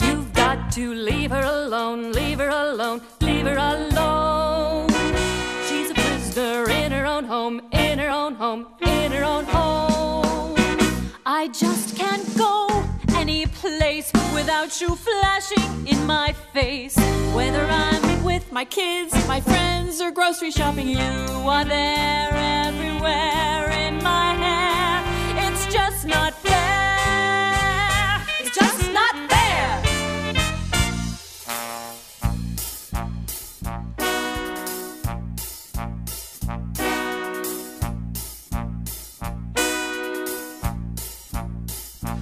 You've got to leave her alone, leave her alone, leave her alone. She's a prisoner in her own home, in her own home, in her own home. I just can't go any place without you flashing in my face. Whether I'm my kids, my friends, or grocery shopping, you are there everywhere in my hair. It's just not fair. It's just not fair.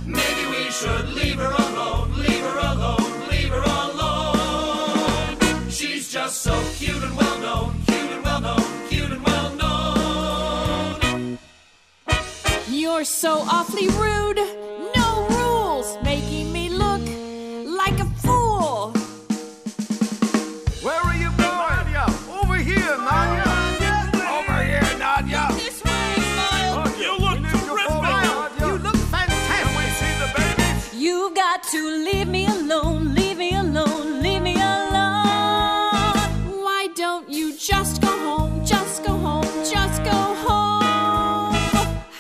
Maybe we should leave her alone, cute and well known, cute and well known, cute and well known. You're so awfully rude.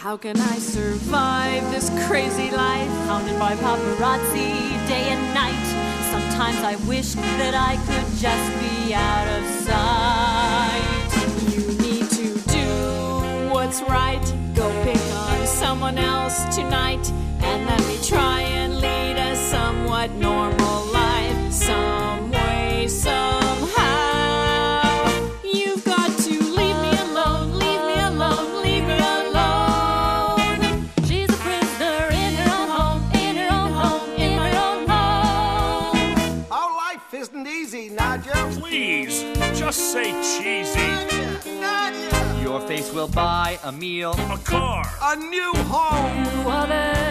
How can I survive this crazy life, hounded by paparazzi day and night? Sometimes I wish that I could just be out of sight. You need to do what's right. Go pick on someone else tonight. And let me try and lead a somewhat normal life. Life isn't easy, Nadya. Please, just say cheesy. Nadya. Your face will buy a meal. A car. A new home. You are there